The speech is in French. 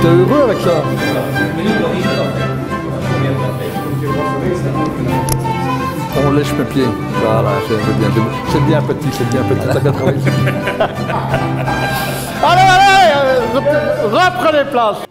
T'es heureux avec ça On lèche mes pieds. Voilà, c'est bien, c'est bien petit, c'est bien petit. Allez, allez, euh, reprenez place.